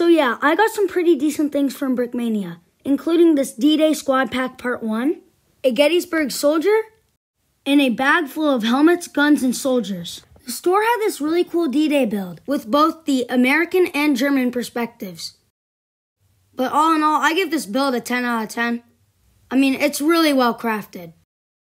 So yeah, I got some pretty decent things from Brickmania, including this D-Day Squad Pack Part 1, a Gettysburg Soldier, and a bag full of helmets, guns, and soldiers. The store had this really cool D-Day build with both the American and German perspectives. But all in all, I give this build a 10 out of 10. I mean, it's really well crafted.